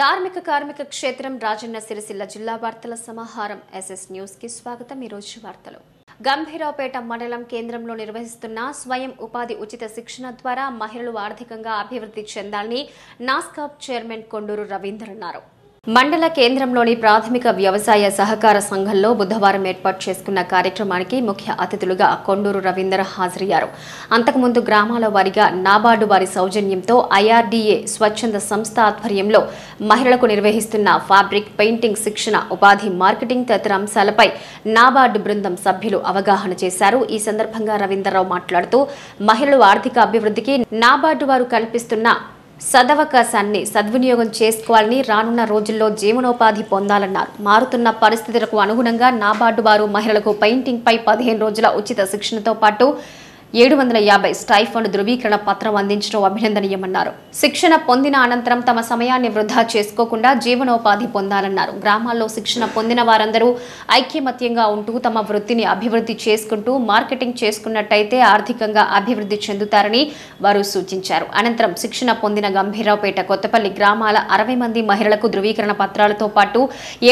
ధార్మిక కార్మిక క్షేత్రం రాజన్న సిరిసిల్ల జిల్లా వార్తల సమాహారం ఎస్ఎస్ న్యూస్కి స్వాగతం. ఈ రోజు వార్తలు. గంభీరావుపేట మండలం కేంద్రంలో నిర్వహిస్తున్న స్వయం ఉపాధి ఉచిత శిక్షణ ద్వారా మహిళలు ఆర్థికంగా అభివృద్ధి చెందాలని నాస్కాప్ చైర్మన్ కొండూరు రవీందర్ అన్నారు. మండల కేంద్రంలోని ప్రాథమిక వ్యవసాయ సహకార సంఘంలో బుధవారం ఏర్పాటు చేసుకున్న కార్యక్రమానికి ముఖ్య అతిథులుగా కొండూరు రవీందర్ హాజరయ్యారు. అంతకుముందు గ్రామాల వారిగా నాబార్డు వారి సౌజన్యంతో ఐఆర్డీఏ స్వచ్ఛంద సంస్థ ఆధ్వర్యంలో మహిళలకు నిర్వహిస్తున్న ఫ్యాబ్రిక్ పెయింటింగ్ శిక్షణ ఉపాధి మార్కెటింగ్ తదితర అంశాలపై నాబార్డు బృందం సభ్యులు అవగాహన చేశారు. ఈ సందర్భంగా రవీందర్రావు మాట్లాడుతూ మహిళలు ఆర్థిక అభివృద్ధికి నాబార్డు వారు కల్పిస్తున్న సదవకాశాన్ని సద్వినియోగం చేసుకోవాలని రానున్న రోజుల్లో జీవనోపాధి పొందాలన్నారు. మారుతున్న పరిస్థితులకు అనుగుణంగా నాబార్డు వారు మహిళలకు పెయింటింగ్ పై పదిహేను రోజుల ఉచిత శిక్షణతో పాటు ఏడు వందల యాభై స్టైఫండ్ ధృవీకరణ పత్రం అందించడం అభినందనీయమన్నారు. శిక్షణ పొందిన అనంతరం తమ సమయాన్ని వృధా చేసుకోకుండా జీవనోపాధి పొందాలన్నారు. గ్రామాల్లో శిక్షణ పొందిన వారందరూ ఐక్యమత్యంగా ఉంటూ తమ వృత్తిని అభివృద్ధి చేసుకుంటూ మార్కెటింగ్ చేసుకున్నట్టయితే ఆర్థికంగా అభివృద్ధి చెందుతారని వారు సూచించారు. అనంతరం శిక్షణ పొందిన గంభీరావుపేట కొత్తపల్లి గ్రామాల అరవై మంది మహిళలకు ధృవీకరణ పత్రాలతో పాటు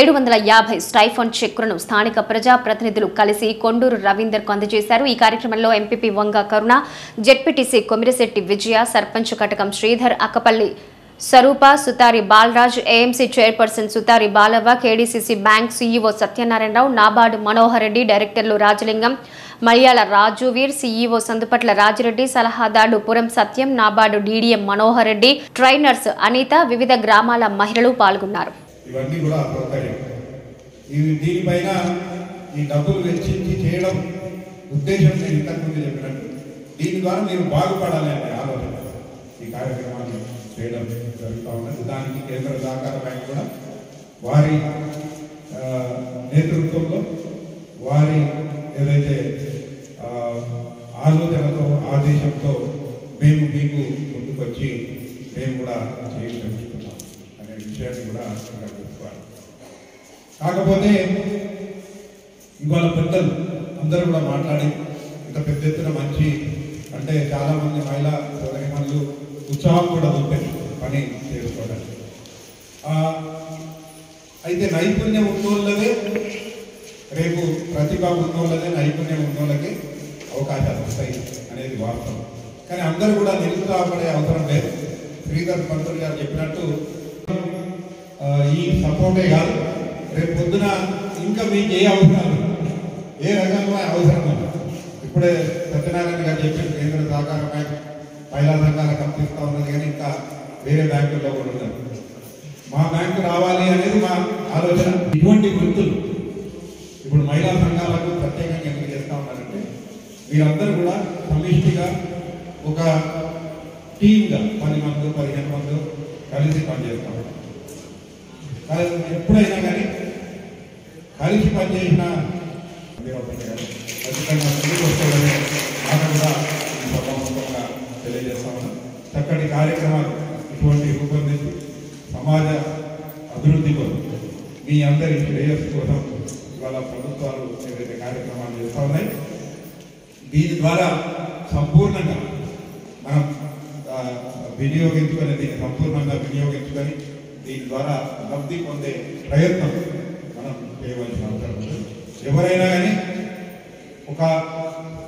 ఏడు వందల యాభై స్టైఫండ్ చెక్కులను స్థానిక ప్రజా ప్రతినిధులు కలిసి కొండూరు రవీందర్కు అందజేశారు. ఈ కార్యక్రమంలో MPP Vanga Karuna ZPTC Komirisetti Vijaya sarpanch Katakam Sridhar Akkapalli Swaroopa Sutari Balraj AMC chairperson Sutari Balavva KDCC bank CEO Satyanarayanarao NABARD Manohar Reddy డైరెక్టర్లు రాజలింగం మలయాళ రాజువీర్ సీఈఓ సందుపట్ల రాజిరెడ్డి సలహాదారుడు పురం సత్యం నాబార్డు డీడీఎం మనోహర్ రెడ్డి ట్రైనర్స్ అనిత వివిధ గ్రామాల మహిళలు పాల్గొన్నారు. ఇవన్నీ కూడా ఈ డబ్బులు వెచ్చించి చేయడం ఉద్దేశం నేను ఇంతకుముందు చెప్పినట్టు. దీని ద్వారా మీరు బాగుపడాలి అనే ఆలోచన. ఈ కార్యక్రమాన్ని చేయడం జరుగుతూ ఉన్నది. దానికి కేంద్ర సహకార బ్యాంక్ కూడా వారి నేతృత్వంలో వారి ఏదైతే ఆ, ఆలోచనతో ఆదేశంతో మేము మీకు ముందుకొచ్చి మేము కూడా చేయించుకుంటున్నాం అనే విషయాన్ని కూడా ఇక్కడ కాకపోతే ఇవాళ పెద్దలు అందరూ కూడా మాట్లాడి ఇంత పెద్ద ఎత్తున మంచి అంటే చాలామంది మహిళా సోదరిమణులు ఉత్సాహం కూడా ఉంటాయి పని చేసుకోవడానికి. అయితే నైపుణ్యం ఉన్నోళ్ళదే రేపు ప్రతిభ ఉన్నోళ్ళదే నైపుణ్యం ఉన్నోళ్ళకి అవకాశాలు వస్తాయి అనేది వాస్తవం. కానీ అందరూ కూడా నిరుత్సాహపడే అవసరం లేదు. శ్రీధర్ పంతులు గారు చెప్పినట్టు ఈ సపోర్టే కాదు. రేపు పొద్దున ఇంకా మీకు ఏ అవసరాలు ఏ రకంగా అవసరం ఇప్పుడే సత్యనారాయణ గారు చెప్పిన కేంద్ర సహకార బ్యాంక్ మహిళా సంఘాల కల్పిస్తూ ఉన్నది కానీ ఇంకా వేరే బ్యాంకుల్లో కూడా మా బ్యాంకు రావాలి అనేది మా ఆలోచన. ఇటువంటి వృత్తులు ఇప్పుడు మహిళా సంఘాలకు ప్రత్యేకంగా ఎందుకు చేస్తూ ఉన్నారంటే మీరందరూ కూడా సమిష్టిగా ఒక టీమ్గా పది మంది పదిహేను మంది కలిసి పనిచేస్తా ఉంటారు ఎప్పుడైనా కానీ కలిసి పనిచేసిన వీరప్పయ్య గారు ఖచ్చితంగా చక్కటి కార్యక్రమాలు ఇటువంటి రూపొందించి సమాజ అభివృద్ధి కోసం మీ అందరి శ్రేయస్సు కోసం ఇవాళ ప్రభుత్వాలు ఏదైతే కార్యక్రమాలు చేస్తూ ఉన్నాయి దీని ద్వారా సంపూర్ణంగా మనం ఆ, వినియోగించుకొని సంపూర్ణంగా వినియోగించుకొని దీని ద్వారా లబ్ధి పొందే ప్రయత్నం మనం చేయవలసిన అవసరం ఉంది. ఎవరైనా కానీ ఒక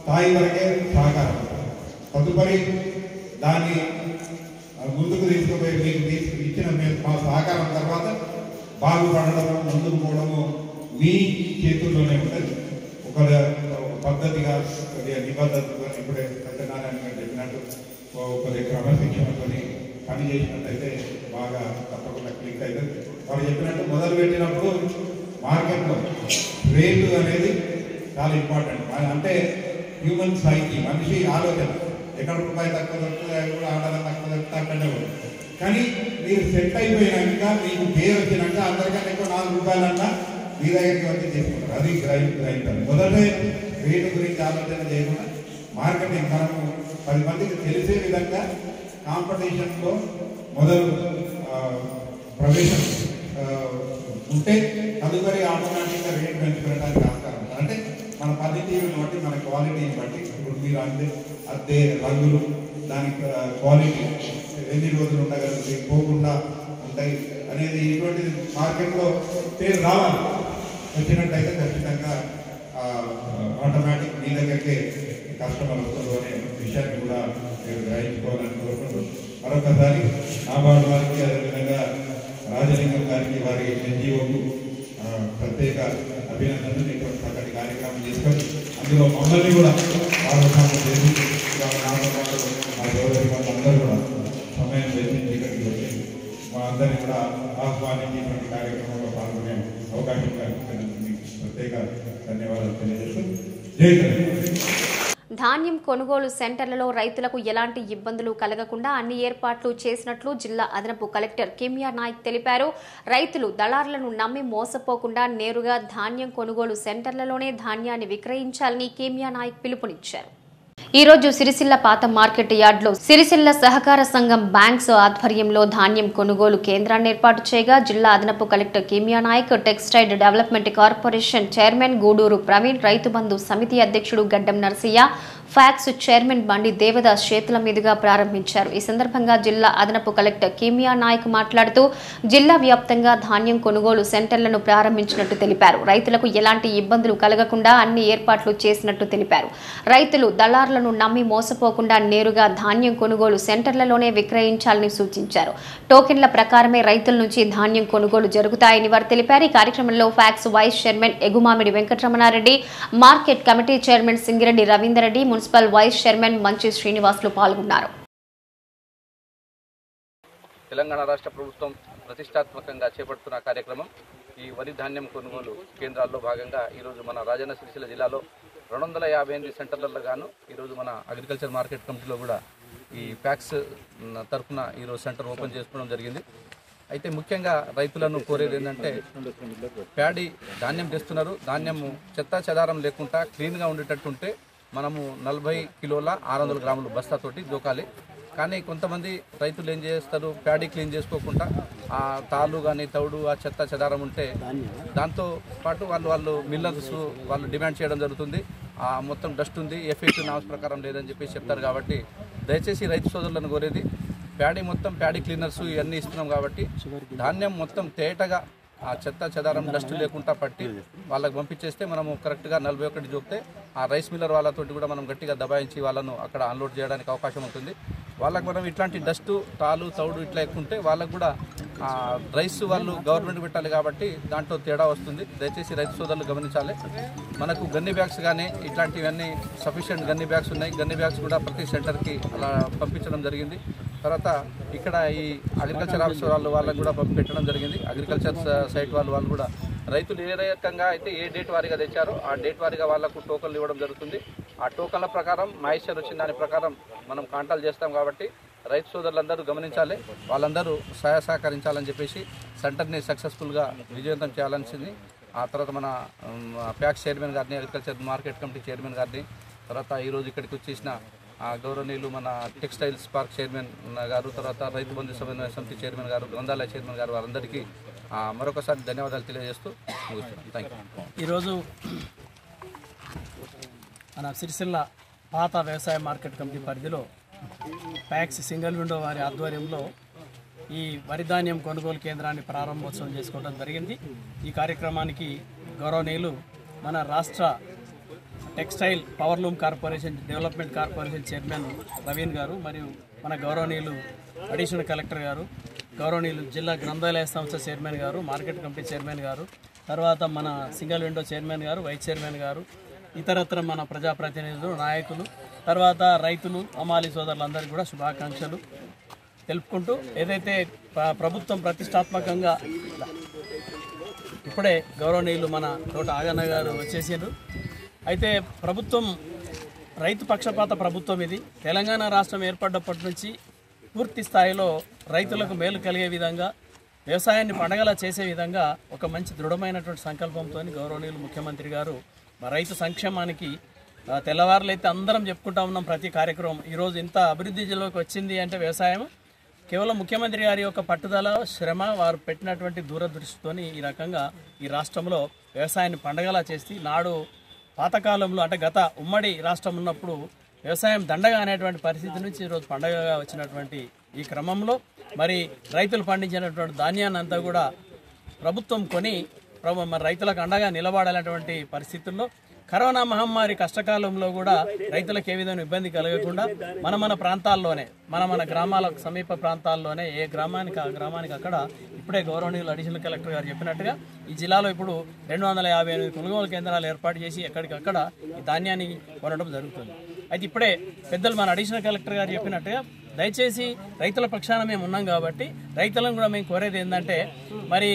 స్థాయి వరకే సహకారం. తదుపరి దాన్ని గుర్తుకు ముందుకు తీసుకుపోయి మీకు ఇచ్చిన మేము మా సహకారం తర్వాత బాగుపడడము ముందుకు పోవడము మీ చేతుల్లోనే ఉంటుంది. ఒక పద్ధతిగా కొద్దిగా నిబద్ధతతో ఇప్పుడే సత్యనారాయణ గారు చెప్పినట్టు ఓ కొద్దిగా క్రమశిక్షణతో పని చేసినట్టయితే బాగా తప్పకుండా క్లిక్ అవుతుంది. వాళ్ళు చెప్పినట్టు మొదలు పెట్టినప్పుడు మార్కెట్లో రేటు అనేది చాలా ఇంపార్టెంట్ అంటే హ్యూమన్ సైకి మనిషి ఆలోచన. ఎక్కడ రూపాయి తక్కువ దొరుకుతుంది అది కూడా ఆర్డర్ తక్కువ దొరుకుతుంది అక్కడే ఉంటుంది కానీ మీరు సెట్ అయిపోయినాక మీకు పేరు వచ్చినాక అందరికంటే ఎక్కువ నాలుగు రూపాయలన్నా మీ దగ్గరికి వచ్చి తీసుకుంటారు. అది గ్రైండ్ గ్రైండ్ మొదటే రేటు గురించి ఆలోచన చేయకుండా మార్కెటింగ్ మనము పది మందికి తెలిసే విధంగా కాంపిటీషన్లో మొదలు ప్రవేశం ఉంటే తదుపరి ఆటోమేటిక్గా రేట్ పెంచుకోవడానికి ఆస్కారం అంటే మన పనితీరుని బట్టి మన క్వాలిటీని బట్టి ఇప్పుడు మీరు అందే అద్దె రంగులు దానికి క్వాలిటీ ఎన్ని రోజులు ఉండగలుగుతాయి పోకుండా ఉంటాయి అనేది ఇటువంటి మార్కెట్లో పేరు రావాలి. వచ్చినట్టయితే ఖచ్చితంగా ఆటోమేటిక్ మీ దగ్గరికి కస్టమర్ వస్తారు అనే విషయాన్ని కూడా మీరు గ్రహించుకోవాలని కోరుకుంటూ మరొకసారి నాబార్డు వారికి అదేవిధంగా రాజలింగం గారికి వారి ఎన్జిఓకు ప్రత్యేక అభినందనలు ఇటువంటి చక్కటి కార్యక్రమం చేసుకొని అందులో మమ్మల్ని కూడా భాగస్వామ్యం చేసి మా గౌరవ వాళ్ళందరూ కూడా సమయం వెచ్చించి ఇక్కడికి వచ్చి మా అందరినీ కూడా ఆహ్వానించి ఇటువంటి కార్యక్రమంలో పాల్గొనే అవకాశం కల్పించినందుకు మీకు ప్రత్యేక ధన్యవాదాలు తెలియజేస్తూ జై ధాన్యం కొనుగోలు సెంటర్లలో రైతులకు ఎలాంటి ఇబ్బందులు కలగకుండా అన్ని ఏర్పాట్లు చేసినట్లు జిల్లా అదనపు కలెక్టర్ కిమియా నాయక్ తెలిపారు. రైతులు దళారులను నమ్మి మోసపోకుండా నేరుగా ధాన్యం కొనుగోలు సెంటర్లలోనే ధాన్యాన్ని విక్రయించాలని కిమియా నాయక్ పిలుపునిచ్చారు. ఈ రోజు సిరిసిల్ల పాత మార్కెట్ యార్డ్లో సిరిసిల్ల సహకార సంఘం బ్యాంక్స్ ఆధ్వర్యంలో ధాన్యం కొనుగోలు కేంద్రాన్ని ఏర్పాటు చేయగా జిల్లా అదనపు collector Kimiya Naik textile development corporation chairman Gudur Praveen Rythu Bandhu Samithi అధ్యక్షుడు గడ్డం నర్సయ్య ఫ్యాక్స్ చైర్మన్ బండి దేవదాస్ చేతుల మీదుగా ప్రారంభించారు. ఈ సందర్భంగా జిల్లా అదనపు కలెక్టర్ కిమియా నాయక్ మాట్లాడుతూ జిల్లా వ్యాప్తంగా ధాన్యం కొనుగోలు సెంటర్లను ప్రారంభించినట్టు తెలిపారు. రైతులకు ఎలాంటి ఇబ్బందులు కలగకుండా అన్ని ఏర్పాట్లు చేసినట్టు తెలిపారు. రైతులు దళారులను నమ్మి మోసపోకుండా నేరుగా ధాన్యం కొనుగోలు సెంటర్లలోనే విక్రయించాలని సూచించారు. టోకెన్ల ప్రకారమే రైతుల నుంచి ధాన్యం కొనుగోలు జరుగుతాయని వారు తెలిపారు. ఈ కార్యక్రమంలో PACS vice chairman Egumamidi Venkataramanareddy market committee chairman Singireddy Ravinder Reddy municipal vice chairman Manchi Srinivasulu పాల్గొన్నారు. తెలంగాణ రాష్ట్ర ప్రభుత్వం ప్రతిష్టాత్మకంగా చేపడుతున్న కార్యక్రమం ఈ వరి ధాన్యం కొనుగోలు కేంద్రాల్లో భాగంగా ఈరోజు మన రాజన్న సిరిసిల్ల జిల్లాలో రెండు వందల యాభై ఎనిమిది సెంటర్లలో గాను ఈరోజు మన అగ్రికల్చర్ మార్కెట్ కమిటీలో కూడా ఈ ప్యాక్స్ తరఫున ఈరోజు సెంటర్ ఓపెన్ చేసుకోవడం జరిగింది. అయితే ముఖ్యంగా రైతులను కోరేది ఏంటంటే ప్యాడీ ధాన్యం తెస్తున్నారు. ధాన్యము చెత్త చెదారం లేకుండా క్లీన్గా ఉండేటట్టుంటే మనము నలభై కిలోల ఆరు వందల గ్రాములు బస్తాతోటి దూకాలి. కానీ కొంతమంది రైతులు ఏం చేస్తారు? ప్యాడీ క్లీన్ చేసుకోకుండా ఆ తాళ్ళు కానీ తౌడు ఆ చెత్త చెదారం ఉంటే దాంతో పాటు వాళ్ళు వాళ్ళు మిల్లర్స్ వాళ్ళు డిమాండ్ చేయడం జరుగుతుంది. ఆ మొత్తం డస్ట్ ఉంది ఎఫెక్ట్ నామ్స్ ప్రకారం లేదని చెప్పేసి చెప్తారు కాబట్టి దయచేసి రైతు సోదరులను కోరేది ప్యాడీ మొత్తం ప్యాడీ క్లీనర్స్ ఇవన్నీ ఇస్తున్నాం కాబట్టి ధాన్యం మొత్తం తేటగా ఆ చెత్త చెదారం డస్ట్ లేకుండా పట్టి వాళ్ళకి పంపించేస్తే మనము కరెక్ట్గా నలభై ఒకటి చూపితే ఆ రైస్ మిల్లర్ వాళ్ళతోటి కూడా మనం గట్టిగా దబాయించి వాళ్ళను అక్కడ అన్లోడ్ చేయడానికి అవకాశం ఉంటుంది. వాళ్ళకు మనం ఇట్లాంటి డస్ట్ తాలు తౌడు ఇట్లా ఎక్కువ ఉంటే వాళ్ళకు కూడా ఆ రైస్ వాళ్ళు గవర్నమెంట్ పెట్టాలి కాబట్టి దాంట్లో తేడా వస్తుంది. దయచేసి రైతు సోదరులు గమనించాలి. మనకు గన్ని బ్యాగ్స్ కానీ ఇట్లాంటివన్నీ సఫిషియెంట్ గన్ని బ్యాగ్స్ ఉన్నాయి. గన్ని బ్యాగ్స్ కూడా ప్రతి సెంటర్కి అలా పంపించడం జరిగింది. తర్వాత ఇక్కడ ఈ అగ్రికల్చర్ ఆఫీస్ వాళ్ళు వాళ్ళకు కూడా పెట్టడం జరిగింది. అగ్రికల్చర్ సైట్ వాళ్ళు వాళ్ళు కూడా. రైతులు ఏ రకంగా అయితే ఏ డేట్ వారీగా తెచ్చారో ఆ డేట్ వారీగా వాళ్ళకు టోకన్లు ఇవ్వడం జరుగుతుంది. ఆ టోకన్ల ప్రకారం మాయిశ్చర్ వచ్చిన దాని ప్రకారం మనం కాంటాలు చేస్తాం కాబట్టి రైతు సోదరులందరూ గమనించాలి. వాళ్ళందరూ సహాయ సహకరించాలని చెప్పేసి సెంటర్ని సక్సెస్ఫుల్గా విజయవంతం చేయాలనిసింది. ఆ తర్వాత మన ప్యాక్స్ చైర్మన్ గారిని అగ్రికల్చర్ మార్కెట్ కమిటీ చైర్మన్ గారిని తర్వాత ఈరోజు ఇక్కడికి వచ్చేసిన గౌరవనీయులు మన టెక్స్టైల్స్ పార్క్ చైర్మన్ గారు తర్వాత రైతు బంధు సమన్వయ సమితి చైర్మన్ గారు గ్రంథాలయ చైర్మన్ గారు వారందరికీ మరొకసారి ధన్యవాదాలు తెలియజేస్తూ ముగిస్తున్నాను. థ్యాంక్ యూ ఈరోజు మన సిరిసిల్ల పాత వ్యవసాయ మార్కెట్ కమిటీ పరిధిలో ప్యాక్స్ సింగిల్ విండో వారి ఆధ్వర్యంలో ఈ వరి ధాన్యం కొనుగోలు కేంద్రాన్ని ప్రారంభోత్సవం చేసుకోవడం జరిగింది. ఈ కార్యక్రమానికి గౌరవనీయులు మన రాష్ట్ర textile powerloom corporation development corporation chairman Ravin గారు మరియు మన గౌరవనీయులు అడిషనల్ కలెక్టర్ గారు గౌరవనీయులు జిల్లా గ్రంథాలయ సంస్థ చైర్మన్ గారు మార్కెట్ కమిటీ చైర్మన్ గారు తర్వాత మన సింగిల్ విండో చైర్మన్ గారు వైస్ చైర్మన్ గారు ఇతరత్ర మన ప్రజాప్రతినిధులు నాయకులు తర్వాత రైతులు అమాలి సోదరులందరికీ కూడా శుభాకాంక్షలు తెలుపుకుంటూ ఏదైతే ప్రభుత్వం ప్రతిష్టాత్మకంగా ఇప్పుడే గౌరవనీయులు మన తోట ఆగన్న గారు వచ్చేసారు అయితే ప్రభుత్వం రైతు పక్షపాత ప్రభుత్వం ఇది. తెలంగాణ రాష్ట్రం ఏర్పడ్డప్పటి నుంచి పూర్తి స్థాయిలో రైతులకు మేలు కలిగే విధంగా వ్యవసాయాన్ని పండగలా చేసే విధంగా ఒక మంచి దృఢమైనటువంటి సంకల్పంతో గౌరవనీయులు ముఖ్యమంత్రి గారు మా రైతు సంక్షేమానికి తెల్లవారులైతే అందరం చెప్పుకుంటా ఉన్నాం ప్రతి కార్యక్రమం. ఈరోజు ఇంత అభివృద్ధి జిల్లాకి వచ్చింది అంటే వ్యవసాయం కేవలం ముఖ్యమంత్రి గారి యొక్క పట్టుదల శ్రమ వారు పెట్టినటువంటి దూరదృష్టితోని ఈ రకంగా ఈ రాష్ట్రంలో వ్యవసాయాన్ని పండగలా చేసి నాడు పాతకాలంలో అంటే గత ఉమ్మడి రాష్ట్రం ఉన్నప్పుడు వ్యవసాయం దండగా అనేటువంటి పరిస్థితి నుంచి ఈరోజు పండగగా వచ్చినటువంటి ఈ క్రమంలో మరి రైతులు పండించినటువంటి ధాన్యాన్ని అంతా కూడా ప్రభుత్వం కొని ప్రభు మరి రైతులకు అండగా నిలబడాలనేటువంటి పరిస్థితుల్లో కరోనా మహమ్మారి కష్టకాలంలో కూడా రైతులకు ఏ విధమైన ఇబ్బంది కలగకుండా మన మన ప్రాంతాల్లోనే మన మన గ్రామాల సమీప ప్రాంతాల్లోనే ఏ గ్రామానికి ఆ గ్రామానికి అక్కడ ఇప్పుడే గౌరవనీయులు అడిషనల్ కలెక్టర్ గారు చెప్పినట్టుగా ఈ జిల్లాలో ఇప్పుడు రెండు వందల యాభై ఎనిమిది కొనుగోలు కేంద్రాలు ఏర్పాటు చేసి ఎక్కడికక్కడ ఈ ధాన్యాన్ని కొనడం జరుగుతుంది. అయితే ఇప్పుడే పెద్దలు మన అడిషనల్ కలెక్టర్ గారు చెప్పినట్టుగా దయచేసి రైతుల పక్షాన మేము ఉన్నాం కాబట్టి రైతులను కూడా మేము కోరేది ఏంటంటే మరి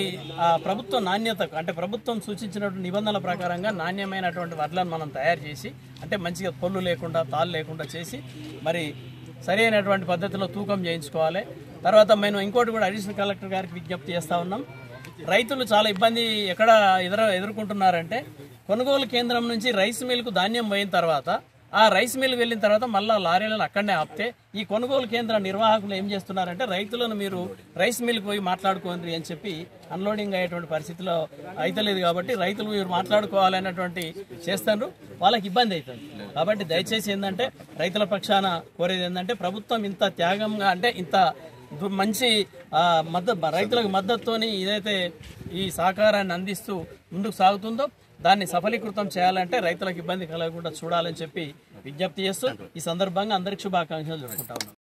ఆ ప్రభుత్వ నాణ్యత అంటే ప్రభుత్వం సూచించినటువంటి నిబంధనల ప్రకారంగా నాణ్యమైనటువంటి వడ్లను మనం తయారు చేసి అంటే మంచిగా పొల్లు లేకుండా తాళ్ళు లేకుండా చేసి మరి సరైనటువంటి పద్ధతిలో తూకం చేయించుకోవాలి. తర్వాత మేము ఇంకోటి కూడా అడిషనల్ కలెక్టర్ గారికి విజ్ఞప్తి చేస్తూ ఉన్నాం. రైతులు చాలా ఇబ్బంది ఎక్కడ ఎదుర ఎదుర్కొంటున్నారంటే కొనుగోలు కేంద్రం నుంచి రైస్ మిల్కు ధాన్యం పోయిన తర్వాత ఆ రైస్ మిల్ వెళ్ళిన తర్వాత మళ్ళీ లారీలను అక్కడనే ఆపితే ఈ కొనుగోలు కేంద్ర నిర్వాహకులు ఏం చేస్తున్నారంటే రైతులను మీరు రైస్ మిల్కి పోయి మాట్లాడుకోండి అని చెప్పి అన్లోడింగ్ అయ్యేటువంటి పరిస్థితిలో అయితలేదు కాబట్టి రైతులు మీరు మాట్లాడుకోవాలనేటువంటి చేస్తారు. వాళ్ళకి ఇబ్బంది అవుతుంది కాబట్టి దయచేసి ఏంటంటే రైతుల పక్షాన కోరేది ఏంటంటే ప్రభుత్వం ఇంత త్యాగంగా అంటే ఇంత మంచి మద్దతు రైతులకు మద్దతుతోని ఏదైతే ఈ సహకారాన్ని అందిస్తూ ముందుకు సాగుతుందో దాన్ని సఫలీకృతం చేయాలంటే రైతులకు ఇబ్బంది కలగకుండా చూడాలని చెప్పి విజ్ఞప్తి చేస్తూ ఈ సందర్భంగా అందరికి శుభాకాంక్షలు చెప్పుకుంటా ఉన్నాం.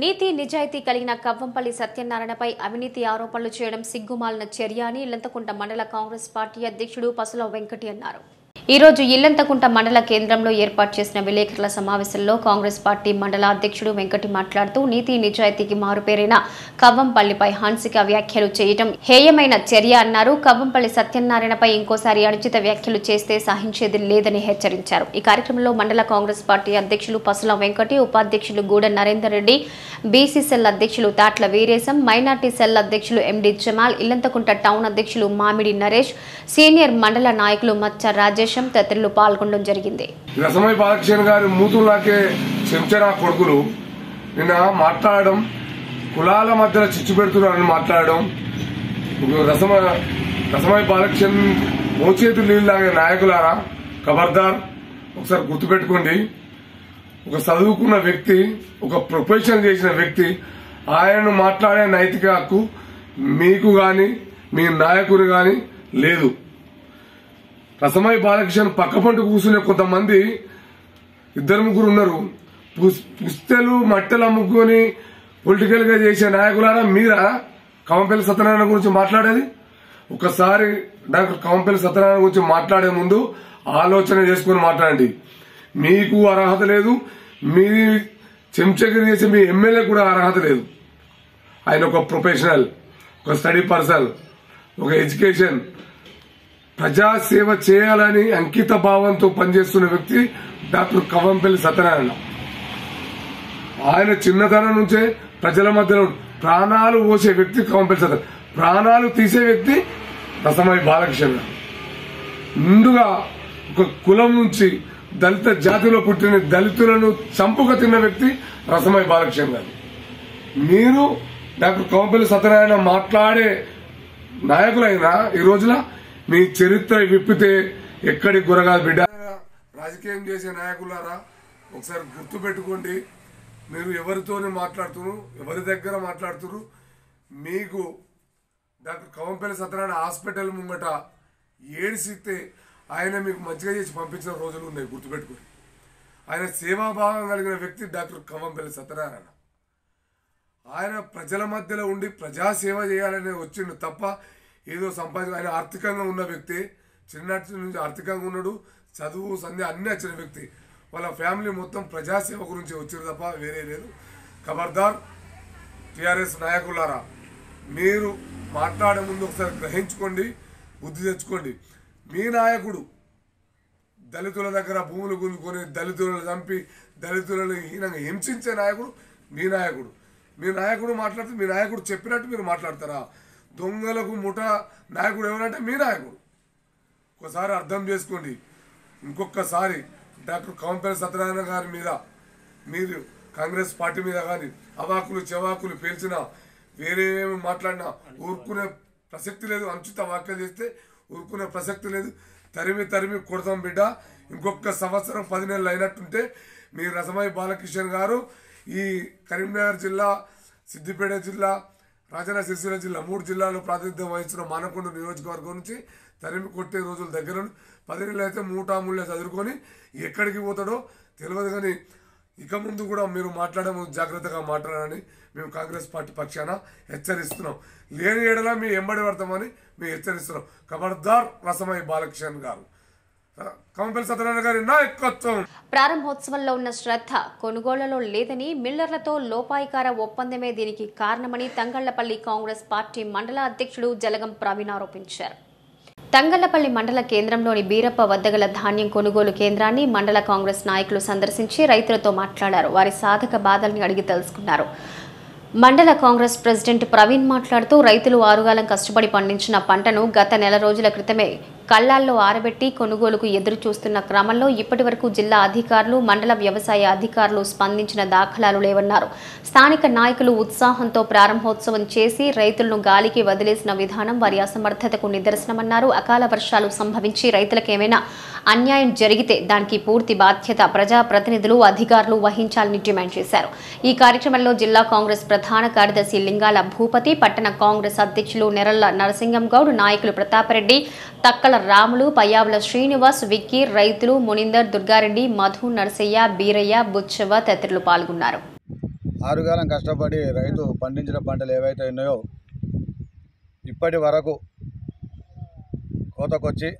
నీతి నిజాయితీ కలిగిన కవ్వంపల్లి సత్యనారాయణపై అవినీతి ఆరోపణలు చేయడం సిగ్గుమాలిన చర్య అని ఇల్లంతకుంట మండల కాంగ్రెస్ పార్టీ అధ్యక్షుడు పసుల వెంకటి అన్నారు. ఈరోజు ఇల్లంతకుంట మండల కేంద్రంలో ఏర్పాటు చేసిన విలేకరుల సమావేశంలో కాంగ్రెస్ పార్టీ మండల అధ్యక్షుడు వెంకటి మాట్లాడుతూ నీతి నిజాయితీకి మారుపేరైన కవ్వంపల్లిపై హాన్సిక వ్యాఖ్యలు చేయటం హేయమైన చర్య అన్నారు. కవ్వంపల్లి సత్యనారాయణపై ఇంకోసారి అనుచిత వ్యాఖ్యలు చేస్తే సహించేది లేదని హెచ్చరించారు. ఈ కార్యక్రమంలో మండల కాంగ్రెస్ పార్టీ అధ్యక్షులు పసుల వెంకటి ఉపాధ్యక్షులు గూడ నరేందర్ రెడ్డి బీసీ సెల్ అధ్యక్షులు తాట్ల వీరేశం మైనార్టీ సెల్ అధ్యక్షులు ఎండి జమాల్ ఇల్లంతకుంట టౌన్ అధ్యక్షులు మామిడి నరేష్ సీనియర్ మండల నాయకులు మచ్చ రాజేష్ రాజేశం తదితరులు పాల్గొనడం జరిగింది. రసమై బాలకృష్ణ గారి మూతుల్లాకే చెంచరా కొడుకులు. నిన్న మాట్లాడడం కులాల మధ్యలో చిచ్చు పెడుతున్నారని మాట్లాడడం రసమ రసమై బాలకృష్ణ మోచేతులు నీళ్ళలాగే నాయకులారా ఖబర్దార్ ఒకసారి గుర్తుపెట్టుకోండి. ఒక చదువుకున్న వ్యక్తి ఒక ప్రొఫెషన్ చేసిన వ్యక్తి ఆయనను మాట్లాడే నైతిక హక్కు మీకు గాని మీ నాయకుడు గాని లేదు. రసమై బాలకృష్ణ పక్క పంట కూర్చునే కొంతమంది ఇద్దరు ముగ్గురు ఉన్నారు. పుస్- పుస్తెలు మట్టెలు అమ్ముకొని పొలిటికల్గా చేసే నాయకులారా మీరా? కవంపల్లి సత్యనారాయణ గురించి మాట్లాడేది? ఒకసారి డాక్టర్ కవంపల్లి సత్యనారాయణ గురించి మాట్లాడే ముందు ఆలోచన చేసుకుని మాట్లాడండి. మీకు అర్హత లేదు. మీ చెంచగిరి చేసే మీ ఎమ్మెల్యే కూడా అర్హత లేదు. ఆయన ఒక ప్రొఫెషనల్ ఒక స్టడీ పర్సన్ ఒక ఎడ్యుకేషన్ ప్రజాసేవ చేయాలని అంకిత భావంతో పనిచేస్తున్న వ్యక్తి డాక్టర్ కవంపల్లి సత్యనారాయణ. ఆయన చిన్నతనం నుంచే ప్రజల మధ్యలో ప్రాణాలు పోసే వ్యక్తి కవంపల్లి సత్యనారాయణ. ప్రాణాలు తీసే వ్యక్తి రసమై బాలకృష్ణ గారు. ముందుగా ఒక కులం నుంచి దళిత జాతిలో పుట్టిన దళితులను చంపుక తిన్న వ్యక్తి రసమై బాలకృష్ణ గారు మీరు డాక్టర్ కవంపల్లి సత్యనారాయణ మాట్లాడే నాయకులైనా ఈ రోజున మీ చరిత్ర విప్పితే ఎక్కడికి గురగా బిడ్డ. రాజకీయం చేసే నాయకులారా ఒకసారి గుర్తు పెట్టుకోండి మీరు ఎవరితోనే మాట్లాడుతున్నారు ఎవరి దగ్గర మాట్లాడుతున్నారు మీకు డాక్టర్ కవంపల్లి సత్యనారాయణ హాస్పిటల్ ముంగట ఏడిసితే ఆయన మీకు మంచిగా చేసి పంపించిన రోజులు ఉన్నాయి గుర్తుపెట్టుకుని ఆయన సేవాభావం కలిగిన వ్యక్తి డాక్టర్ కవంపల్లి సత్యనారాయణ. ఆయన ప్రజల మధ్యలో ఉండి ప్రజాసేవ చేయాలని వచ్చిండు తప్ప ఏదో సంపాదించ ఆయన ఆర్థికంగా ఉన్న వ్యక్తి చిన్నటి నుంచి ఆర్థికంగా ఉన్నాడు చదువు సంధ్య అన్ని వచ్చిన వ్యక్తి. వాళ్ళ ఫ్యామిలీ మొత్తం ప్రజాసేవ గురించి వచ్చారు తప్ప వేరే లేదు. ఖబర్దార్ టిఆర్ఎస్ నాయకులారా మీరు మాట్లాడే ముందు ఒకసారి గ్రహించుకోండి బుద్ధి తెచ్చుకోండి. మీ నాయకుడు దళితుల దగ్గర భూములు గుంజుకొని దళితులను చంపి దళితులను హీనంగా హింసించే నాయకుడు మీ నాయకుడు. మీ నాయకుడు మాట్లాడితే మీ నాయకుడు చెప్పినట్టు మీరు మాట్లాడతారా? దొంగలకు ముఠా నాయకుడు ఎవరంటే మీ నాయకుడు. ఒకసారి అర్థం చేసుకోండి. ఇంకొకసారి డాక్టర్ కౌంపల్లి సత్యనారాయణ గారి మీద మీరు కాంగ్రెస్ పార్టీ మీద కానీ అవాకులు చెవాకులు పేల్చినా వేరే ఏమి మాట్లాడినా ఊరుకునే ప్రసక్తి లేదు. అంచుత వ్యాఖ్యలు చేస్తే ఊరుకునే ప్రసక్తి లేదు. తరిమి తరిమి కొడతాం బిడ్డ. ఇంకొక సంవత్సరం పది నెలలు అయినట్టుంటే మీ రసమై బాలకిషన్ గారు ఈ కరీంనగర్ జిల్లా సిద్దిపేట జిల్లా రాజన్న సిరిసిల్ల జిల్లా మూడు జిల్లాలో ప్రాతినిధ్యం వహించిన మానకొండ నియోజకవర్గం నుంచి తరిమి కొట్టే రోజుల దగ్గర పది అయితే మూటా చదువుకొని ఎక్కడికి పోతాడో తెలియదు కానీ ఇక ముందు కూడా మీరు మాట్లాడము జాగ్రత్తగా మాట్లాడాలని మేము కాంగ్రెస్ పార్టీ పక్షాన హెచ్చరిస్తున్నాం. లేని ఏడలా మీ ఎంబడి పడతామని మేము హెచ్చరిస్తున్నాం. ఖబర్దార్ రసమై బాలకిషన్ గారు కమంపల్లి సత్యనారాయణ గారి నాయకత్వం ప్రారంభోత్సవంలో ఉన్న శ్రద్ధ కొనుగోళ్ళలో లేదని మిల్లర్లతో లోపాయికార ఒప్పందమే దీనికి కారణమని తంగళ్ళపల్లి కాంగ్రెస్ పార్టీ మండల అధ్యక్షుడు జలగం ప్రవీణ్ ఆరోపించారు. తంగళ్ళపల్లి మండల కేంద్రంలోని బీరప్ప వద్ద గల ధాన్యం కొనుగోలు కేంద్రాన్ని మండల కాంగ్రెస్ నాయకులు సందర్శించి రైతులతో మాట్లాడారు. వారి సాధక బాధల్ని అడిగి తెలుసుకున్నారు. మండల కాంగ్రెస్ ప్రెసిడెంట్ ప్రవీణ్ మాట్లాడుతూ రైతులు ఆరుగాలం కష్టపడి పండించిన పంటను గత నెల రోజుల క్రితమే కళ్ళాల్లో ఆరబెట్టి కొనుగోలుకు ఎదురు చూస్తున్న క్రమంలో ఇప్పటి వరకు జిల్లా అధికారులు మండల వ్యవసాయ అధికారులు స్పందించిన దాఖలాలు లేవన్నారు. స్థానిక నాయకులు ఉత్సాహంతో ప్రారంభోత్సవం చేసి రైతులను గాలికి వదిలేసిన విధానం వారి అసమర్థతకు నిదర్శనమన్నారు. అకాల వర్షాలు సంభవించి రైతులకు ఏమైనా అన్యాయం జరిగితే దానికి పూర్తి బాధ్యత ప్రజాప్రతినిధులు అధికారులు వహించాలని డిమాండ్ చేశారు. ఈ కార్యక్రమంలో జిల్లా కాంగ్రెస్ ప్రధాన కార్యదర్శి లింగాల భూపతి పట్టణ కాంగ్రెస్ అధ్యక్షులు నెరల్ల నరసింగం గౌడ్ నాయకులు ప్రతాపరెడ్డి తక్కల రాములు పయ్యావుల శ్రీనివాస్ విక్కీ రైతులు మునిందర్ దుర్గారెడ్డి మధు నరసయ్య బీరయ్య బుచ్చవ తదితరులు పాల్గొన్నారు. ఆరుగాలం కష్టపడి రైతు పండించిన పంటలు ఏవైతే ఉన్నాయో ఇప్పటి వరకు కోతకొచ్చి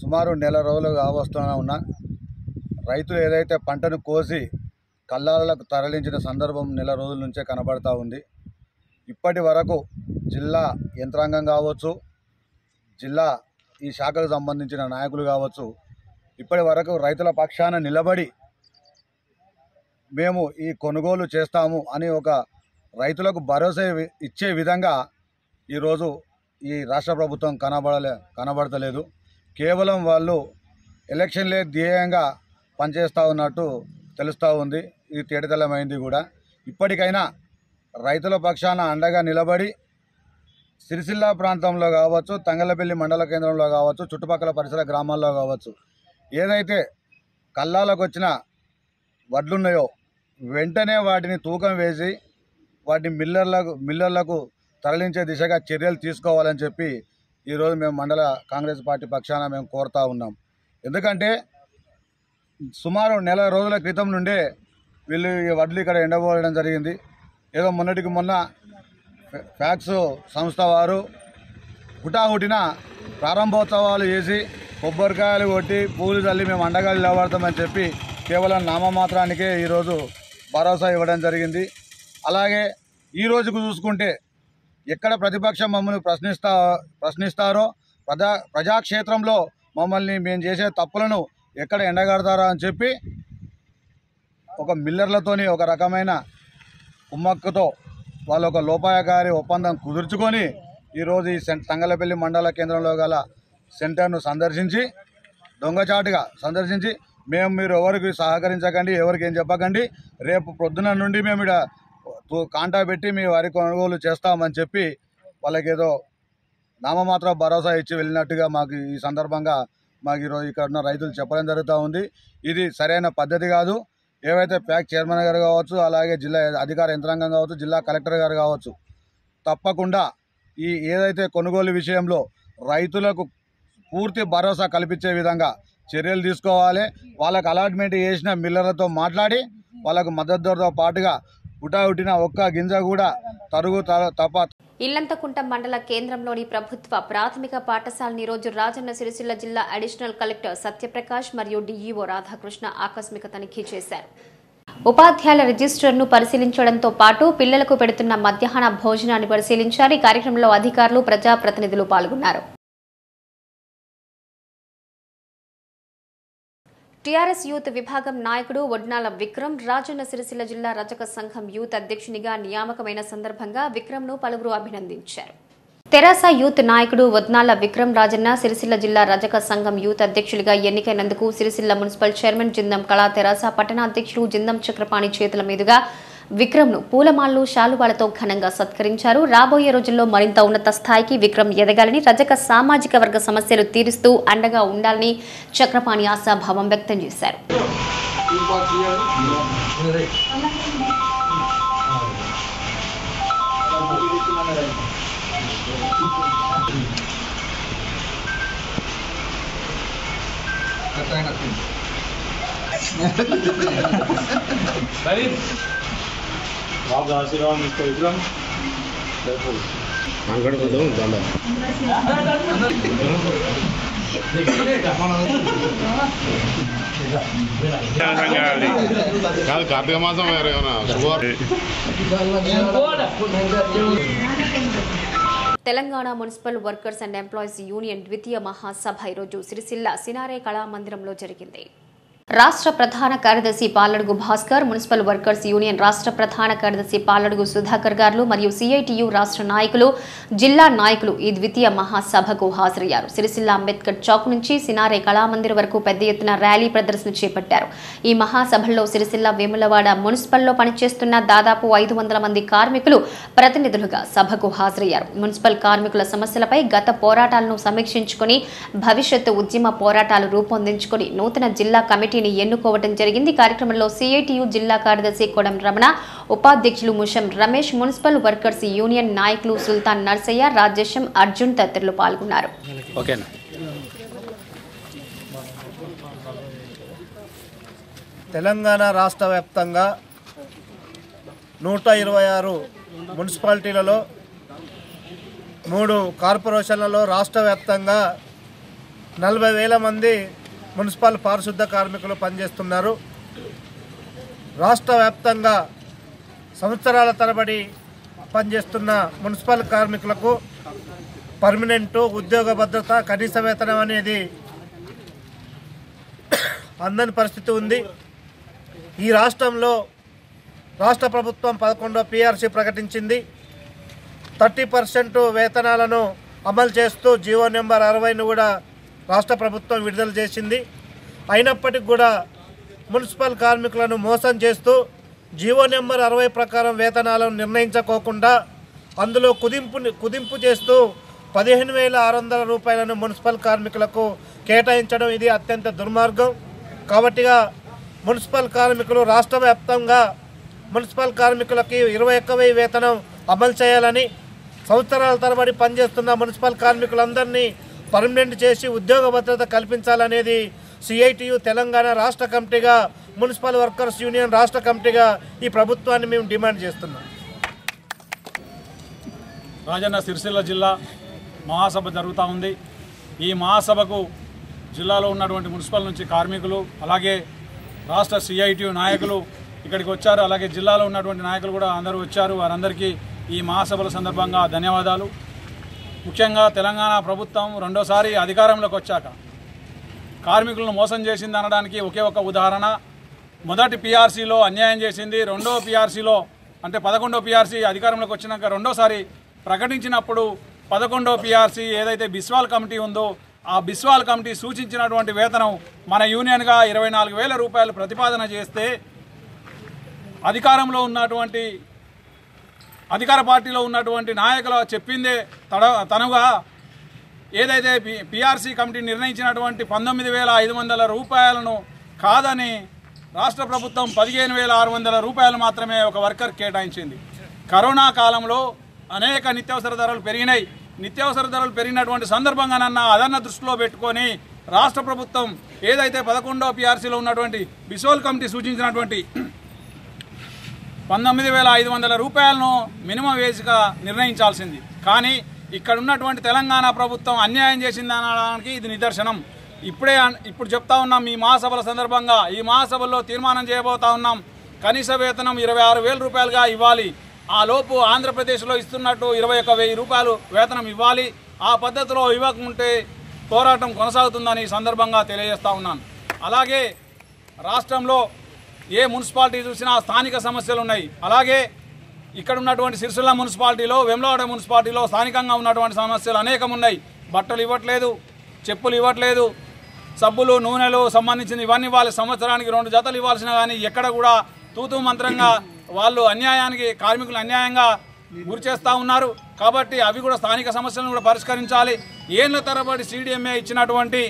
సుమారు నెల రోజులు కావస్తూనే ఉన్న రైతులు ఏదైతే పంటను కోసి కల్లాలకు తరలించిన సందర్భం నెల రోజుల నుంచే కనబడతా ఉంది. ఇప్పటి వరకు జిల్లా యంత్రాంగం కావచ్చు జిల్లా ఈ శాఖకు సంబంధించిన నాయకులు కావచ్చు ఇప్పటి వరకు రైతుల పక్షాన నిలబడి మేము ఈ కొనుగోలు చేస్తాము అని ఒక రైతులకు భరోసా ఇచ్చే విధంగా ఈరోజు ఈ రాష్ట్ర ప్రభుత్వం కనబడలే కనబడతలేదు. కేవలం వాళ్ళు ఎలక్షన్లే ధ్యేయంగా పనిచేస్తూ ఉన్నట్టు తెలుస్తూ ఉంది. ఇది తేటతెల్లమైంది కూడా. ఇప్పటికైనా రైతుల పక్షాన అండగా నిలబడి సిరిసిల్ల ప్రాంతంలో కావచ్చు తంగలపల్లి మండల కేంద్రంలో కావచ్చు చుట్టుపక్కల పరిసర గ్రామాల్లో కావచ్చు. ఏదైతే కల్లాలకు వచ్చిన వడ్లున్నాయో వెంటనే వాటిని తూకం వేసి వాటిని మిల్లర్లకు మిల్లర్లకు తరలించే దిశగా చర్యలు తీసుకోవాలని చెప్పి ఈరోజు మేము మండల కాంగ్రెస్ పార్టీ పక్షాన మేము కోరుతా ఉన్నాం. ఎందుకంటే సుమారు నెల రోజుల క్రితం నుండే వీళ్ళు ఈ వడ్లు ఇక్కడ ఎండబోయడం జరిగింది. ఏదో మొన్నటికి మొన్న ఫ్యాక్స్ సంస్థ వారు హుటాహుటిన ప్రారంభోత్సవాలు చేసి కొబ్బరికాయలు కొట్టి పూలు చల్లి మేము అండగా నిలబడతామని చెప్పి కేవలం నామమాత్రానికే ఈరోజు భరోసా ఇవ్వడం జరిగింది. అలాగే ఈ రోజుకు చూసుకుంటే ఎక్కడ ప్రతిపక్షం మమ్మల్ని ప్రశ్నిస్తా ప్రశ్నిస్తారో ప్రజా ప్రజాక్షేత్రంలో మమ్మల్ని మేము చేసే తప్పులను ఎక్కడ ఎండగడతారో అని చెప్పి ఒక మిల్లర్లతోని ఒక రకమైన కుమ్మక్కుతో వాళ్ళు ఒక లోపాయకారి ఒప్పందం కుదుర్చుకొని ఈరోజు ఈ తంగలపల్లి మండల కేంద్రంలో గల సెంటర్ను సందర్శించి దొంగచాటుగా సందర్శించి మేము మీరు ఎవరికి సహకరించకండి ఎవరికి ఏం చెప్పకండి రేపు పొద్దున నుండి మేము ఇక్కడ కాంటా పెట్టి మీ వారి కొనుగోలు చేస్తామని చెప్పి వాళ్ళకి ఏదో నామమాత్ర భరోసా ఇచ్చి వెళ్ళినట్టుగా మాకు ఈ సందర్భంగా మాకు ఈరోజు ఇక్కడ ఉన్న రైతులు చెప్పడం జరుగుతూ ఉంది. ఇది సరైన పద్ధతి కాదు. ఏవైతే ప్యాక్ చైర్మన్ గారు కావచ్చు అలాగే జిల్లా అధికార యంత్రాంగం కావచ్చు జిల్లా కలెక్టర్ గారు కావచ్చు తప్పకుండా ఈ ఏదైతే కొనుగోలు విషయంలో రైతులకు పూర్తి భరోసా కల్పించే విధంగా చర్యలు తీసుకోవాలి. వాళ్ళకు అలాట్మెంట్ చేసిన మిల్లర్లతో మాట్లాడి వాళ్ళకు మద్దతు ధరతో పాటుగా ఉటావుటిన ఒక్క గింజ కూడా తరుగు తప్ప ఇల్లంతకుంట మండల కేంద్రంలోని ప్రభుత్వ ప్రాథమిక పాఠశాలని రోజు రాజన్న సిరిసిల్ల జిల్లా అడిషనల్ కలెక్టర్ సత్యప్రకాష్ మరియు డీఈఓ రాధాకృష్ణ ఆకస్మిక తనిఖీ చేశారు. ఉపాధ్యాయుల రిజిస్టర్ను పరిశీలించడంతో పాటు పిల్లలకు పెడుతున్న మధ్యాహ్న భోజనాన్ని పరిశీలించారు. ఈ కార్యక్రమంలో అధికారులు ప్రజాప్రతినిధులు పాల్గొన్నారు. టీఆర్ఎస్ యూత్ విభాగం నాయకుడు వడ్నాల విక్రమ్ రాజన్న సిరిసిల్ల జిల్లా రజక సంఘం యూత్ అధ్యక్షునిగా నియామకమైన సందర్భంగా విక్రమ్ను పలువురు అభినందించారు. తెరాస యూత్ నాయకుడు వద్నాల విక్రమ్ రాజన్న సిరిసిల్ల జిల్లా రజక సంఘం యూత్ అధ్యక్షులుగా ఎన్నికైనందుకు సిరిసిల్ల మున్సిపల్ చైర్మన్ జిందం కళా తెరాస పట్టణ అధ్యక్షులు జిందం చక్రపాణి చేతుల మీదుగా విక్రమ్ను పూలమాళ్ళు శాలువాలతో ఘనంగా సత్కరించారు రాబోయే రోజుల్లో మరింత ఉన్నత స్థాయికి విక్రమ్ ఎదగాలని రజక సామాజిక వర్గ సమస్యలు తీరుస్తూ అండగా ఉండాలని చక్రపాణి ఆశాభావం వ్యక్తం చేశారు Thank you. బాబు ఆశీర్వాదం విగ్రహం కాదు కార్తీక మాసం వేరే Telangana municipal workers and employees union ద్వితీయ మహాసభ ఈరోజు సిరిసిల్ల సినారే కళామందిరంలో జరిగింది. రాష్ట్ర ప్రధాన కార్యదర్శి Paladugu Bhaskar municipal workers union రాష్ట్ర ప్రధాన కార్యదర్శి పాలడుగు సుధాకర్ గారు మరియు సిఐటియు రాష్ట్ర నాయకులు జిల్లా నాయకులు ఈ ద్వితీయ మహాసభకు హాజరయ్యారు. సిరిసిల్ల అంబేద్కర్ చౌక్ నుంచి సినారే కళామందిర్ వరకు పెద్ద ఎత్తున ర్యాలీ ప్రదర్శన చేపట్టారు. ఈ మహాసభల్లో సిరిసిల్ల వేములవాడ మున్సిపల్లో పనిచేస్తున్న దాదాపు ఐదు వందల మంది కార్మికులు ప్రతినిధులుగా సభకు హాజరయ్యారు. మున్సిపల్ కార్మికుల సమస్యలపై గత పోరాటాలను సమీక్షించుకుని భవిష్యత్తు ఉద్యమ పోరాటాలు రూపొందించుకుని నూతన జిల్లా కమిటీ కమిటీని ఎన్నుకోవడం జరిగింది. కార్యక్రమంలో సిఐటియు జిల్లా కార్యదర్శి కొడం రమణ ఉపాధ్యక్షులు Musham Ramesh municipal workers union నాయకులు సుల్తాన్ నర్సయ్య రాజేశం అర్జున్ తదితరులు పాల్గొన్నారు. ఓకేనా? తెలంగాణ రాష్ట్ర వ్యాప్తంగా నూట ఇరవై ఆరు మున్సిపాలిటీలలో మూడు కార్పొరేషన్లలో రాష్ట్ర వ్యాప్తంగా నలభై వేల మంది మున్సిపల్ పారిశుద్ధ కార్మికులు పనిచేస్తున్నారు. రాష్ట్ర వ్యాప్తంగా సంవత్సరాల తరబడి పనిచేస్తున్న మున్సిపల్ కార్మికులకు పర్మనెంటు ఉద్యోగ భద్రత కనీస వేతనం అనేది అందని పరిస్థితి ఉంది. ఈ రాష్ట్రంలో రాష్ట్ర ప్రభుత్వం పదకొండో పిఆర్సీ ప్రకటించింది. థర్టీ పర్సెంట్ వేతనాలను అమలు చేస్తూ జీవో నెంబర్ అరవైను కూడా రాష్ట్ర ప్రభుత్వం విడుదల చేసింది. అయినప్పటికీ కూడా మున్సిపల్ కార్మికులను మోసం చేస్తూ జీవో నెంబర్ అరవై ప్రకారం వేతనాలను నిర్ణయించుకోకుండా అందులో కుదింపు కుదింపు చేస్తూ పదిహేను వేల ఆరు వందల రూపాయలను మున్సిపల్ కార్మికులకు కేటాయించడం ఇది అత్యంత దుర్మార్గం. కాబట్టిగా మున్సిపల్ కార్మికులు రాష్ట్ర వ్యాప్తంగా మున్సిపల్ కార్మికులకి ఇరవై ఒక్క వేతనం అమలు చేయాలని సంవత్సరాల తరబడి పనిచేస్తున్న మున్సిపల్ కార్మికులందరినీ పర్మనెంట్ చేసి ఉద్యోగ భద్రత కల్పించాలనేది సిఐటియు తెలంగాణ రాష్ట్ర కమిటీగా మున్సిపల్ వర్కర్స్ యూనియన్ రాష్ట్ర కమిటీగా ఈ ప్రభుత్వాన్ని మేము డిమాండ్ చేస్తున్నాం. రాజన్న సిరిసిల్ల జిల్లా మహాసభ జరుగుతూ ఉంది. ఈ మహాసభకు జిల్లాలో ఉన్నటువంటి మున్సిపల్ నుంచి కార్మికులు అలాగే రాష్ట్ర సిఐటియు నాయకులు ఇక్కడికి వచ్చారు. అలాగే జిల్లాలో ఉన్నటువంటి నాయకులు కూడా అందరూ వచ్చారు. వారందరికీ ఈ మహాసభల సందర్భంగా ధన్యవాదాలు. ముఖ్యంగా తెలంగాణ ప్రభుత్వం రెండోసారి అధికారంలోకి వచ్చాక కార్మికులను మోసం చేసింది అనడానికి ఒకే ఒక ఉదాహరణ. మొదటి పిఆర్సీలో అన్యాయం చేసింది రెండో పిఆర్సీలో అంటే పదకొండో పిఆర్సీ అధికారంలోకి వచ్చినాక రెండోసారి ప్రకటించినప్పుడు పదకొండో పిఆర్సీ ఏదైతే బిస్వాల్ కమిటీ ఉందో ఆ బిస్వాల్ కమిటీ సూచించినటువంటి వేతనం మన యూనియన్గా ఇరవై నాలుగు వేల రూపాయలు ప్రతిపాదన చేస్తే అధికారంలో ఉన్నటువంటి అధికార పార్టీలో ఉన్నటువంటి నాయకులు చెప్పిందే తడ తనుగా ఏదైతే పి పిఆర్సీ కమిటీ నిర్ణయించినటువంటి పంతొమ్మిది వేల ఐదు వందల రూపాయలను కాదని రాష్ట్ర ప్రభుత్వం పదిహేను వేల ఆరు వందల రూపాయలు మాత్రమే ఒక వర్కర్ కేటాయించింది. కరోనా కాలంలో అనేక నిత్యావసర ధరలు పెరిగినాయి. నిత్యావసర ధరలు పెరిగినటువంటి సందర్భంగానన్న అదన్న దృష్టిలో పెట్టుకొని రాష్ట్ర ప్రభుత్వం ఏదైతే పదకొండో పిఆర్సీలో ఉన్నటువంటి బిసోల్ కమిటీ సూచించినటువంటి పంతొమ్మిది వేల ఐదు వందల రూపాయలను మినిమం వేజ్గా నిర్ణయించాల్సింది. కానీ ఇక్కడ ఉన్నటువంటి తెలంగాణ ప్రభుత్వం అన్యాయం చేసింది అనడానికి ఇది నిదర్శనం. ఇప్పుడే ఇప్పుడు చెప్తా ఉన్నాం ఈ మహాసభల సందర్భంగా. ఈ మహాసభల్లో తీర్మానం చేయబోతా ఉన్నాం. కనీస వేతనం ఇరవై ఆరు వేల రూపాయలుగా ఇవ్వాలి. ఆ లోపు ఆంధ్రప్రదేశ్లో ఇస్తున్నట్టు ఇరవై ఒక వెయ్యి రూపాయలు వేతనం ఇవ్వాలి. ఆ పద్ధతిలో ఇవ్వకుంటే పోరాటం కొనసాగుతుందని ఈ సందర్భంగా తెలియజేస్తా ఉన్నాను. అలాగే రాష్ట్రంలో ఏ మున్సిపాలిటీ చూసినా స్థానిక సమస్యలు ఉన్నాయి. అలాగే ఇక్కడ ఉన్నటువంటి సిరిసిల్ల మున్సిపాలిటీలో వెమ్లవాడ మున్సిపాలిటీలో స్థానికంగా ఉన్నటువంటి సమస్యలు అనేకం ఉన్నాయి. బట్టలు ఇవ్వట్లేదు చెప్పులు ఇవ్వట్లేదు సబ్బులు నూనెలు సంబంధించిన ఇవన్నీ ఇవ్వాలి సంవత్సరానికి రెండు జతలు ఇవ్వాల్సిన కానీ ఎక్కడ కూడా తూతూ మంత్రంగా వాళ్ళు అన్యాయానికి కార్మికులు అన్యాయంగా గురి చేస్తూ ఉన్నారు. కాబట్టి అవి కూడా స్థానిక సమస్యలను కూడా పరిష్కరించాలి. ఏళ్ళ తరబడి సీడీఎంఏ ఇచ్చినటువంటి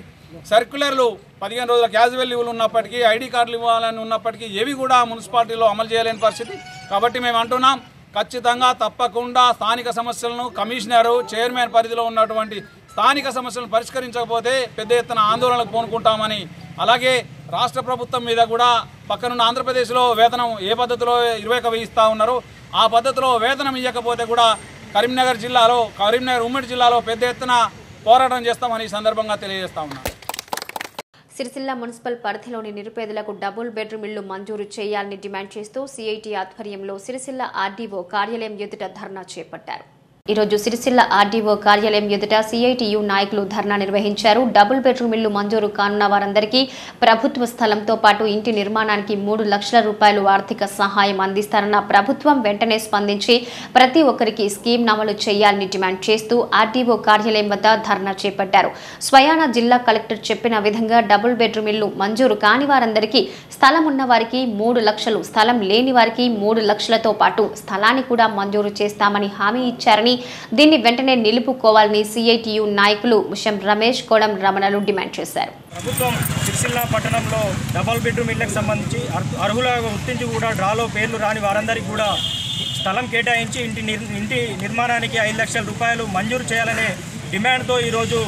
సర్క్యులర్లు పదిహేను రోజుల క్యాజువల్ లీవ్లు ఉన్నప్పటికీ ఐడి కార్డులు ఇవ్వాలని ఉన్నప్పటికీ ఏవి కూడా మున్సిపాలిటీలో అమలు చేయలేని పరిస్థితి. కాబట్టి మేము అంటున్నాం ఖచ్చితంగా తప్పకుండా స్థానిక సమస్యలను కమిషనరు చైర్మన్ పరిధిలో ఉన్నటువంటి స్థానిక సమస్యలను పరిష్కరించకపోతే పెద్ద ఎత్తున ఆందోళనకు పూనుకుంటామని. అలాగే రాష్ట్ర ప్రభుత్వం మీద కూడా పక్కనున్న ఆంధ్రప్రదేశ్లో వేతనం ఏ పద్ధతిలో ఇరవై ఒక ఇస్తూ ఉన్నారో ఆ పద్ధతిలో వేతనం ఇవ్వకపోతే కూడా కరీంనగర్ జిల్లాలో కరీంనగర్ ఉమ్మడి జిల్లాలో పెద్ద ఎత్తున పోరాటం చేస్తామని ఈ సందర్భంగా తెలియజేస్తా ఉన్నాను సిరిసిల్ల మున్సిపల్ పరిధిలోని నిరుపేదలకు డబుల్ బెడ్రూమ్ ఇళ్ళు మంజూరు చేయాలని డిమాండ్ చేస్తూ సిఐటి ఆధ్వర్యంలో సిరిసిల్ల ఆర్డీఓ కార్యాలయం ఎదుట ధర్నా చేపట్టారు. ఈరోజు సిరిసిల్ల ఆర్డీఓ కార్యాలయం ఎదుట సిఐటియు నాయకులు ధర్నా నిర్వహించారు. డబుల్ బెడ్రూమ్ ఇళ్ళు మంజూరు కానున్న వారందరికీ ప్రభుత్వ స్థలంతో పాటు ఇంటి నిర్మాణానికి మూడు లక్షల రూపాయలు ఆర్థిక సహాయం అందిస్తారన్న ప్రభుత్వం వెంటనే స్పందించి ప్రతి ఒక్కరికి స్కీమ్ అమలు చేయాలని డిమాండ్ చేస్తూ ఆర్డీఓ కార్యాలయం వద్ద ధర్నా చేపట్టారు. స్వయాన జిల్లా కలెక్టర్ చెప్పిన విధంగా డబుల్ బెడ్రూమ్ ఇళ్ళు మంజూరు కాని వారందరికీ స్థలం ఉన్న వారికి మూడు లక్షలు స్థలం లేని వారికి మూడు లక్షలతో పాటు స్థలాన్ని కూడా మంజూరు చేస్తామని హామీ ఇచ్చారని దీన్ని వెంటనే నిలుపుకోవాలని సిఐటియు నాయకులు ముషం రమేష్ కోడం రమణలు డిమాండ్ చేశారు. ప్రభుత్వం సిరిసిల్ల పట్టణంలో డబల్ బెడ్రూమ్ ఇళ్ళకు సంబంధించి అర్హుల గుర్తించి కూడా డ్రాలో పేర్లు రాని వారందరికీ కూడా స్థలం కేటాయించి ఇంటి ఇంటి నిర్మాణానికి ఐదు లక్షల రూపాయలు మంజూరు చేయాలనే డిమాండ్తో ఈరోజు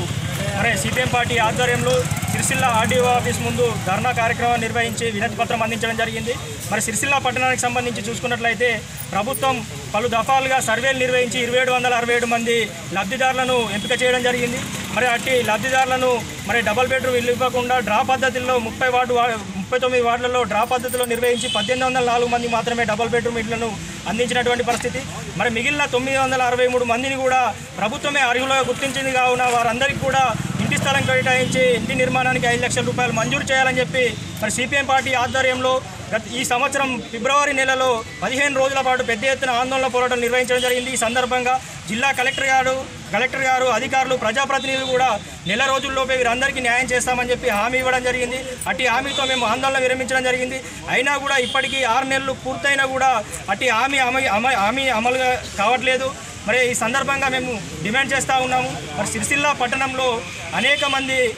అరే సిపిఎం పార్టీ ఆధ్వర్యంలో సిరిసిల్ల ఆర్డీఓ ఆఫీస్ ముందు ధర్నా కార్యక్రమం నిర్వహించి వినతి పత్రం అందించడం జరిగింది. మరి సిరిసిల్ల పట్టణానికి సంబంధించి చూసుకున్నట్లయితే ప్రభుత్వం పలు దఫాలుగా సర్వేలు నిర్వహించి ఇరవై ఏడు వందల అరవై ఏడు మంది లబ్ధిదారులను ఎంపిక చేయడం జరిగింది. మరి అట్టి లబ్ధిదారులను మరి డబల్ బెడ్రూమ్ ఇల్లు ఇవ్వకుండా డ్రా పద్ధతిలో ముప్పై వార్డు ముప్పై తొమ్మిది వార్డులలో డ్రా పద్ధతిలో నిర్వహించి పద్దెనిమిది వందల నాలుగు మంది మాత్రమే డబల్ బెడ్రూమ్ ఇళ్ళను అందించినటువంటి పరిస్థితి. మరి మిగిలిన తొమ్మిది వందల అరవై మూడు మందిని కూడా ప్రభుత్వమే అర్హులుగా గుర్తించింది కావున వారందరికీ కూడా ఇంటి స్థలం కేటాయించి ఇంటి నిర్మాణానికి ఐదు లక్షల రూపాయలు మంజూరు చేయాలని చెప్పి మరి సిపిఎం పార్టీ ఆధ్వర్యంలో గత ఈ సంవత్సరం ఫిబ్రవరి నెలలో పదిహేను రోజుల పాటు పెద్ద ఎత్తున ఆందోళన పోరాటం నిర్వహించడం జరిగింది. ఈ సందర్భంగా జిల్లా కలెక్టర్ గారు కలెక్టర్ గారు అధికారులు ప్రజాప్రతినిధులు కూడా నెల రోజుల్లోపే వీరందరికీ న్యాయం చేస్తామని చెప్పి హామీ ఇవ్వడం జరిగింది. అట్టి హామీతో మేము ఆందోళన విరమించడం జరిగింది. అయినా కూడా ఇప్పటికీ ఆరు నెలలు పూర్తయినా కూడా అట్టి హామీ అమ- అమ- హామీ అమలుగా కావట్లేదు. మరి ఈ సందర్భంగా మేము డిమాండ్ చేస్తూ ఉన్నాము. మరి సిరిసిల్ల పట్టణంలో అనేక మంది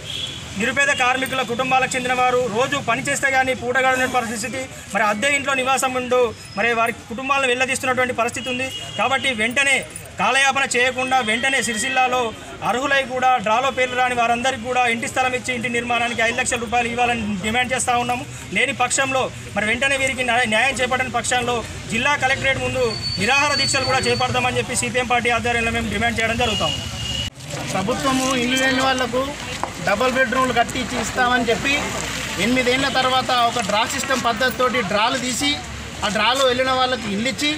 నిరుపేద కార్మికుల కుటుంబాలకు చెందిన వారు రోజు పని చేస్తే కానీ పూటగాడని పరిస్థితి మరి అద్దె ఇంట్లో నివాసం ఉండు. మరి వారి కుటుంబాలను వెళ్ళదీస్తున్నటువంటి పరిస్థితి ఉంది. కాబట్టి వెంటనే కాలయాపన చేయకుండా వెంటనే సిరిసిల్లాలో అర్హులై కూడా డ్రాలో పేర్లు రాని వారందరికీ కూడా ఇంటి స్థలం ఇచ్చి ఇంటి నిర్మాణానికి ఐదు లక్షల రూపాయలు ఇవ్వాలని డిమాండ్ చేస్తూ ఉన్నాము. లేని పక్షంలో మరి వెంటనే వీరికి న్యాయ- న్యాయం చేపట్టని పక్షంలో జిల్లా కలెక్టరేట్ ముందు నిరాహార దీక్షలు కూడా చేపడతామని చెప్పి సిపిఎం పార్టీ ఆధ్వర్యంలో మేము డిమాండ్ చేయడం జరుగుతాము ప్రభుత్వము ఇల్లు లేని వాళ్ళకు డబల్ బెడ్రూమ్లు కట్టి ఇచ్చి ఇస్తామని చెప్పి ఎనిమిదేళ్ళ తర్వాత ఒక డ్రా సిస్టమ్ పద్ధతితోటి డ్రాలు తీసి ఆ డ్రాలో వెళ్ళిన వాళ్ళకి ఇల్లు ఇచ్చి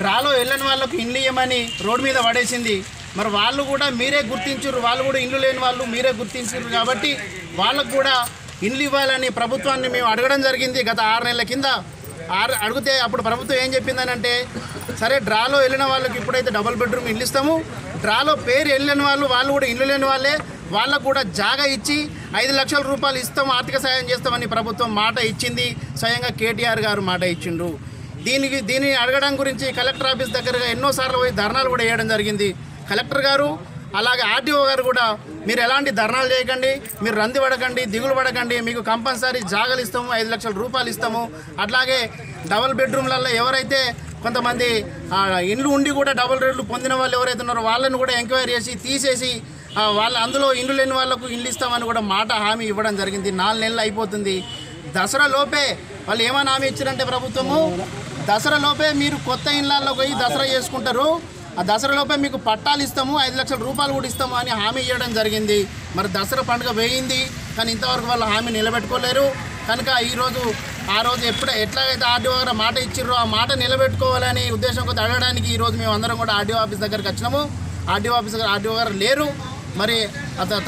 డ్రాలో వెళ్ళని వాళ్ళకు ఇల్లు ఇవ్వమని రోడ్డు మీద పడేసింది. మరి వాళ్ళు కూడా మీరే గుర్తించారు వాళ్ళు కూడా ఇల్లు లేని వాళ్ళు మీరే గుర్తించారు కాబట్టి వాళ్ళకు కూడా ఇల్లు ఇవ్వాలని ప్రభుత్వాన్ని మేము అడగడం జరిగింది గత ఆరు నెలల కింద. ఆరు అడిగితే అప్పుడు ప్రభుత్వం ఏం చెప్పిందని అంటే సరే డ్రాలో వెళ్ళిన వాళ్ళకి ఇప్పుడైతే డబుల్ బెడ్రూమ్ ఇల్లు ఇస్తాము. డ్రాలో పేరు వెళ్ళిన వాళ్ళు వాళ్ళు కూడా ఇల్లు లేని వాళ్ళే. వాళ్ళకు కూడా జాగా ఇచ్చి ఐదు లక్షల రూపాయలు ఇస్తాం ఆర్థిక సాయం చేస్తామని ప్రభుత్వం మాట ఇచ్చింది. స్వయంగా కేటీఆర్ గారు మాట ఇచ్చిండ్రు. దీనికి దీనిని అడగడం గురించి కలెక్టర్ ఆఫీస్ దగ్గరగా ఎన్నోసార్లు పోయి ధర్నాలు కూడా వేయడం జరిగింది. కలెక్టర్ గారు అలాగే ఆర్డీఓ గారు కూడా మీరు ఎలాంటి ధర్నాలు చేయకండి మీరు రంది పడకండి దిగులు పడకండి మీకు కంపల్సరీ జాగలు ఇస్తాము ఐదు లక్షల రూపాయలు ఇస్తాము. అట్లాగే డబుల్ బెడ్రూమ్లలో ఎవరైతే కొంతమంది ఇండ్లు ఉండి కూడా డబుల్ రేట్లు పొందిన వాళ్ళు ఎవరైతే ఉన్నారో వాళ్ళని కూడా ఎంక్వైరీ చేసి తీసేసి వాళ్ళ అందులో ఇండ్లు లేని వాళ్ళకు ఇండ్లు ఇస్తామని కూడా మాట హామీ ఇవ్వడం జరిగింది. నాలుగు నెలలు అయిపోతుంది. దసరా లోపే వాళ్ళు ఏమైనా హామీ ఇచ్చారంటే ప్రభుత్వము? దసరా లోపే మీరు కొత్త ఇండ్లలో పోయి దసరా చేసుకుంటారు. ఆ దసరా లోపే మీకు పట్టాలు ఇస్తాము ఐదు లక్షల రూపాయలు కూడా ఇస్తాము అని హామీ ఇవ్వడం జరిగింది. మరి దసరా పండుగ వేయింది కానీ ఇంతవరకు వాళ్ళు హామీ నిలబెట్టుకోలేరు. కనుక ఈరోజు ఆ రోజు ఎప్పుడు ఎట్లాగైతే ఆర్డీఓ గారు మాట ఇచ్చిర్రో ఆ మాట నిలబెట్టుకోవాలని ఉద్దేశం కొద్ది అడగడానికి ఈరోజు మేము అందరం కూడా ఆర్డీఓ ఆఫీస్ దగ్గరికి వచ్చినాము. ఆర్డీఓ ఆఫీస్ దగ్గర ఆర్డీఓ గారు లేరు. మరి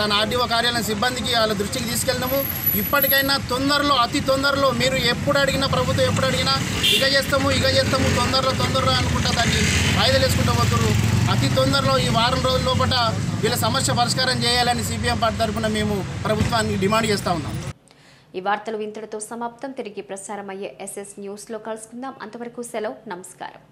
తన ఆర్డీఓ కార్యాలయం సిబ్బందికి వాళ్ళ దృష్టికి తీసుకెళ్ళినాము ఇప్పటికైనా తొందరలో అతి తొందరలో మీరు ఎప్పుడు అడిగినా ప్రభుత్వం ఎప్పుడు అడిగినా ఇక చేస్తాము ఇక చేస్తాము తొందరలో తొందరలో అనుకుంటా దాన్ని వాయిదాలు వేసుకుంటూ పోతున్నారు అతి తొందరలో ఈ వారం రోజుల లోపల వీళ్ళ సమస్య పరిష్కారం చేయాలని సిపిఎం పార్టీ తరఫున మేము ప్రభుత్వానికి డిమాండ్ చేస్తూ ఉన్నాం. ఈ వార్తలు ఇంతటితో సమాప్తం. తిరిగి ప్రసారం అయ్యే ఎస్ఎస్ న్యూస్లో కలుసుకుందాం. అంతవరకు సెలవు. నమస్కారం.